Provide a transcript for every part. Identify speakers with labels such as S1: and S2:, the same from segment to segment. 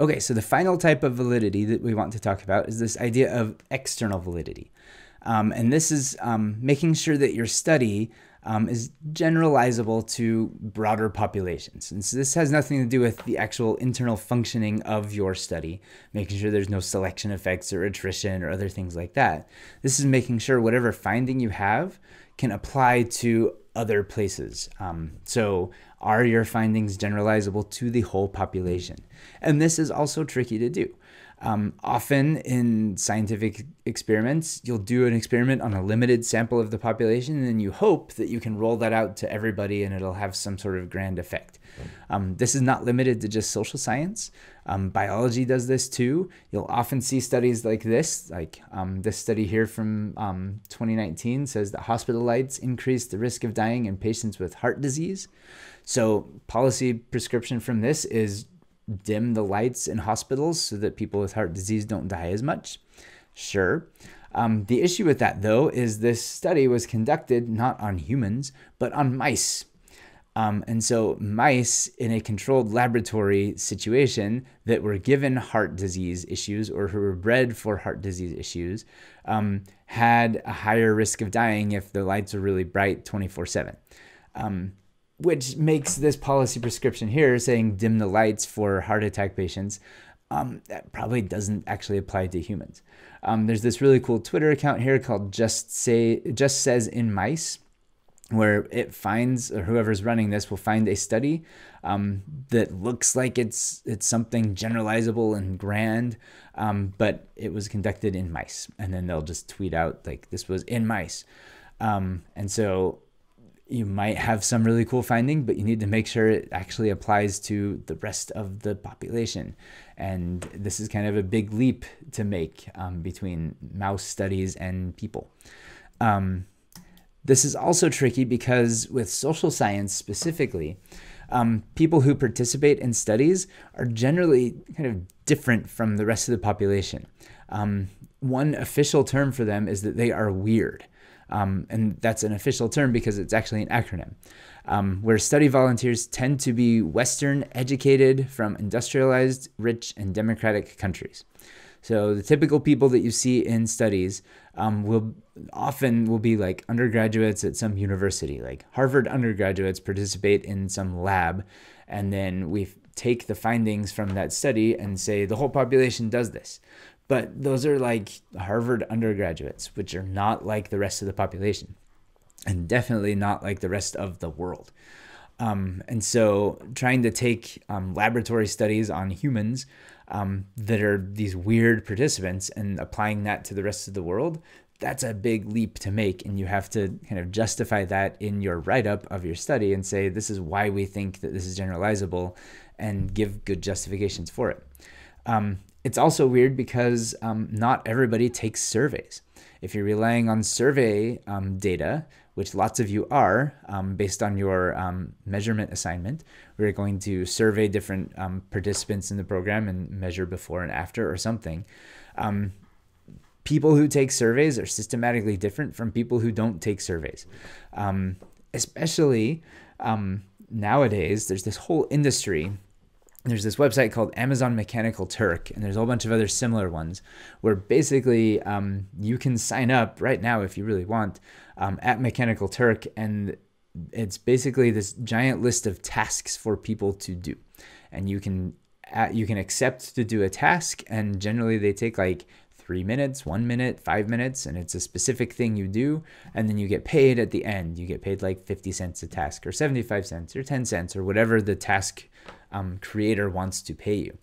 S1: Okay, so the final type of validity that we want to talk about is this idea of external validity. Um, and this is um, making sure that your study um, is generalizable to broader populations. And so this has nothing to do with the actual internal functioning of your study, making sure there's no selection effects or attrition or other things like that. This is making sure whatever finding you have can apply to other places. Um, so, are your findings generalizable to the whole population? And this is also tricky to do. Um, often in scientific experiments, you'll do an experiment on a limited sample of the population, and then you hope that you can roll that out to everybody and it'll have some sort of grand effect. Um, this is not limited to just social science. Um, biology does this too. You'll often see studies like this, like um, this study here from um, 2019 says that hospital lights increase the risk of dying in patients with heart disease. So, policy prescription from this is dim the lights in hospitals so that people with heart disease don't die as much? Sure. Um, the issue with that, though, is this study was conducted not on humans, but on mice. Um, and so, mice in a controlled laboratory situation that were given heart disease issues or who were bred for heart disease issues um, had a higher risk of dying if the lights were really bright 24 7. Which makes this policy prescription here saying dim the lights for heart attack patients. Um, that probably doesn't actually apply to humans. Um, there's this really cool Twitter account here called Just Say Just Says in Mice, where it finds or whoever's running this will find a study um, that looks like it's it's something generalizable and grand, um, but it was conducted in mice, and then they'll just tweet out like this was in mice, um, and so you might have some really cool finding, but you need to make sure it actually applies to the rest of the population. And this is kind of a big leap to make um, between mouse studies and people. Um, this is also tricky because with social science specifically, um, people who participate in studies are generally kind of different from the rest of the population. Um, one official term for them is that they are weird. Um, and that's an official term because it's actually an acronym. Um, where study volunteers tend to be Western educated from industrialized, rich, and democratic countries. So the typical people that you see in studies um, will often will be like undergraduates at some university, like Harvard undergraduates participate in some lab, and then we take the findings from that study and say the whole population does this. But those are like Harvard undergraduates, which are not like the rest of the population and definitely not like the rest of the world. Um, and so, trying to take um, laboratory studies on humans um, that are these weird participants and applying that to the rest of the world, that's a big leap to make. And you have to kind of justify that in your write up of your study and say, this is why we think that this is generalizable and give good justifications for it. Um, it's also weird because um, not everybody takes surveys. If you're relying on survey um, data, which lots of you are, um, based on your um, measurement assignment, we're going to survey different um, participants in the program and measure before and after or something. Um, people who take surveys are systematically different from people who don't take surveys, especially nowadays. There's this whole industry there's this website called Amazon Mechanical Turk, and there's a whole bunch of other similar ones where basically um, you can sign up right now if you really want um, at Mechanical Turk, and it's basically this giant list of tasks for people to do, and you can uh, you can accept to do a task, and generally they take like three minutes, one minute, five minutes, and it's a specific thing you do, and then you get paid at the end. You get paid like 50 cents a task, or 75 cents, or 10 cents, or whatever the task um, creator wants to pay you.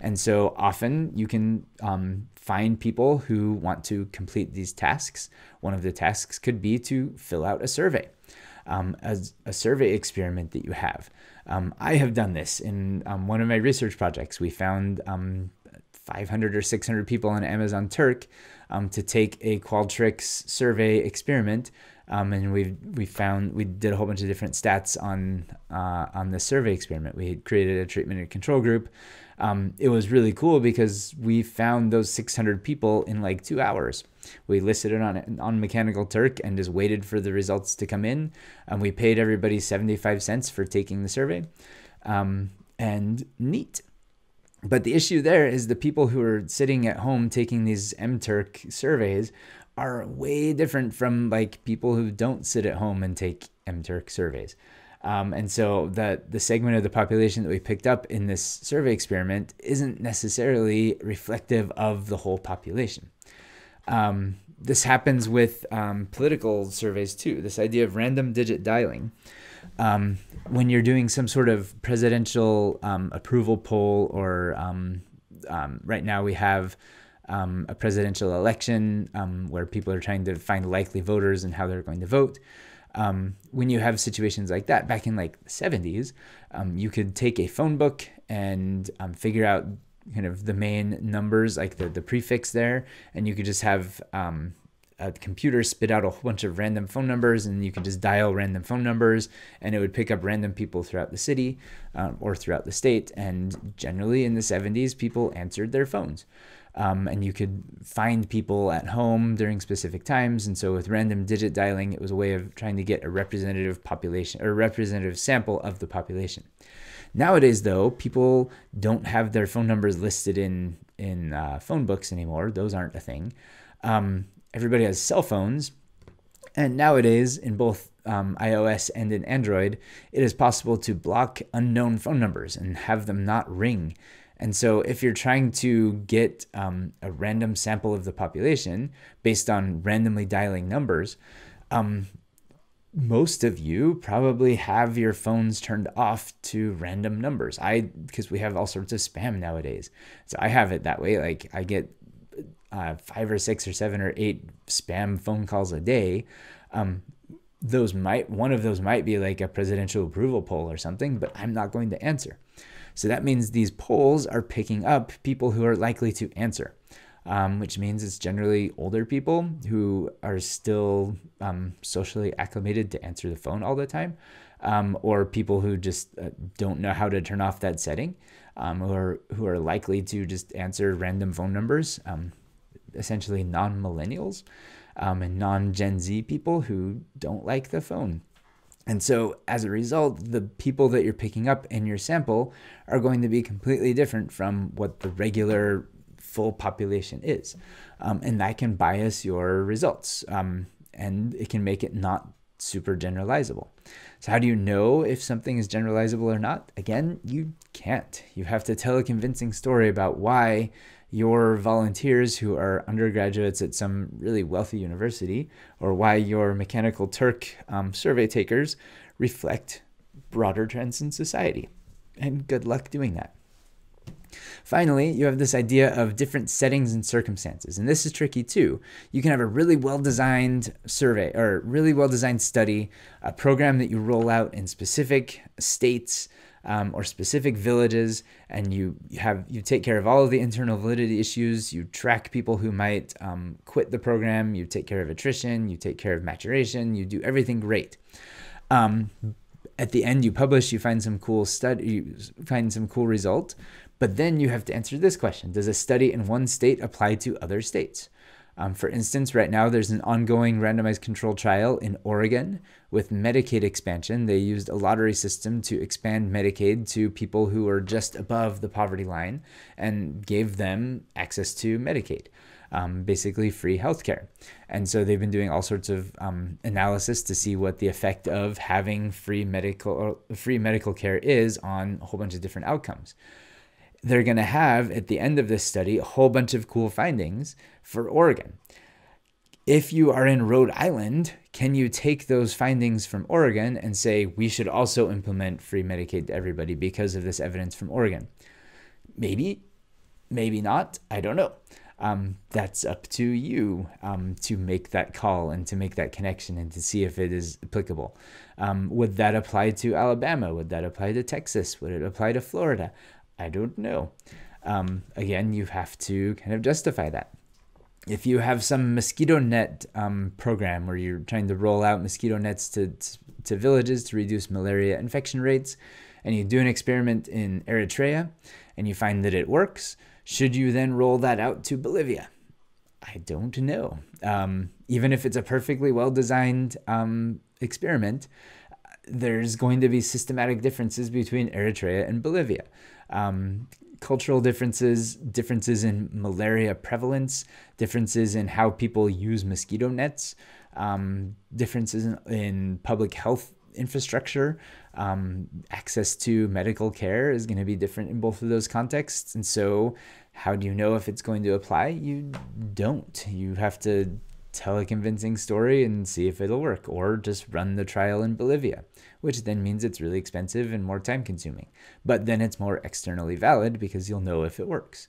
S1: And so often you can um, find people who want to complete these tasks. One of the tasks could be to fill out a survey, um, as a survey experiment that you have. Um, I have done this in um, one of my research projects. We found um, 500 or 600 people on Amazon Turk um, to take a Qualtrics survey experiment. Um, and we we found we did a whole bunch of different stats on uh, on the survey experiment. We created a treatment and control group. Um, it was really cool because we found those 600 people in like two hours. We listed it on on Mechanical Turk and just waited for the results to come in. And we paid everybody 75 cents for taking the survey. Um, and neat. But the issue there is the people who are sitting at home taking these MTurk surveys are way different from like people who don't sit at home and take MTurk surveys. Um, and so the the segment of the population that we picked up in this survey experiment isn't necessarily reflective of the whole population. Um, this happens with um, political surveys too. This idea of random digit dialing. Um, when you're doing some sort of presidential um, approval poll, or um, right now we have a presidential election where people are trying to find likely voters and how they're going to vote. Um, when you have situations like that back in like the 70s um, you could take a phone book and um, figure out kind of the main numbers like the, the prefix there and you could just have um, a computer spit out a whole bunch of random phone numbers and you could just dial random phone numbers and it would pick up random people throughout the city um, or throughout the state and generally in the 70s people answered their phones um, and you could find people at home during specific times. And so with random digit dialing, it was a way of trying to get a representative population or representative sample of the population. Nowadays, though, people don't have their phone numbers listed in in uh, phone books anymore. Those aren't a thing. Um, everybody has cell phones, and nowadays, in both um, iOS and in Android, it is possible to block unknown phone numbers and have them not ring and so, if you're trying to get um, a random sample of the population based on randomly dialing numbers, um, most of you probably have your phones turned off to random numbers. I because we have all sorts of spam nowadays, so I have it that way. Like I get uh, five or six or seven or eight spam phone calls a day. Um, those might one of those might be like a presidential approval poll or something, but I'm not going to answer. So that means these polls are picking up people who are likely to answer, um, which means it's generally older people who are still um, socially acclimated to answer the phone all the time, um, or people who just uh, don't know how to turn off that setting, um, or who are likely to just answer random phone numbers, um, essentially non millennials. Um, and non Gen Z people who don't like the phone. And so, as a result, the people that you're picking up in your sample are going to be completely different from what the regular full population is. Um, and that can bias your results um, and it can make it not super generalizable. So, how do you know if something is generalizable or not? Again, you can't. You have to tell a convincing story about why your volunteers who are undergraduates at some really wealthy university, or why your Mechanical Turk um, survey takers reflect broader trends in society. And good luck doing that. Finally, you have this idea of different settings and circumstances. And this is tricky too. You can have a really well designed survey or really well designed study, a program that you roll out in specific states um, or specific villages, and you have you take care of all of the internal validity issues. You track people who might um, quit the program. You take care of attrition. You take care of maturation. You do everything great. Um, at the end, you publish. You find some cool study. You find some cool result. But then you have to answer this question: Does a study in one state apply to other states? Um, for instance, right now there's an ongoing randomized control trial in Oregon with Medicaid expansion. They used a lottery system to expand Medicaid to people who are just above the poverty line and gave them access to Medicaid. Um, basically free healthcare. And so they've been doing all sorts of um, analysis to see what the effect of having free medical free medical care is on a whole bunch of different outcomes they're going to have at the end of this study a whole bunch of cool findings for Oregon. If you are in Rhode Island, can you take those findings from Oregon and say we should also implement free Medicaid to everybody because of this evidence from Oregon? Maybe, maybe not. I don't know. Um, that's up to you um, to make that call and to make that connection and to see if it is applicable. Um, would that apply to Alabama? Would that apply to Texas? Would it apply to Florida? I don't know. Um, again, you have to kind of justify that. If you have some mosquito net um, program where you're trying to roll out mosquito nets to, to villages to reduce malaria infection rates, and you do an experiment in Eritrea and you find that it works, should you then roll that out to Bolivia? I don't know. Um, even if it's a perfectly well designed um, experiment, there's going to be systematic differences between Eritrea and Bolivia. Um, cultural differences, differences in malaria prevalence, differences in how people use mosquito nets, um, differences in, in, public health infrastructure. Um, access to medical care is going to be different in both of those contexts. And so, how do you know if it's going to apply? You don't. You have to tell a convincing story and see if it'll work, or just run the trial in Bolivia, which then means it's really expensive and more time consuming. But then it's more externally valid because you'll know if it works.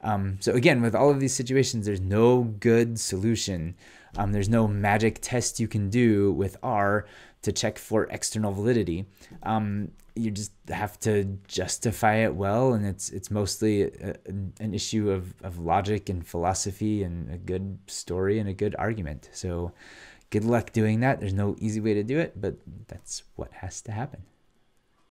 S1: Um, so, again, with all of these situations, there's no good solution. Um, there's no magic test you can do with R to check for external validity. Um, you just have to justify it well, and it's it's mostly a, an issue of, of logic and philosophy and a good story and a good argument. So, good luck doing that. There's no easy way to do it, but that's what has to happen.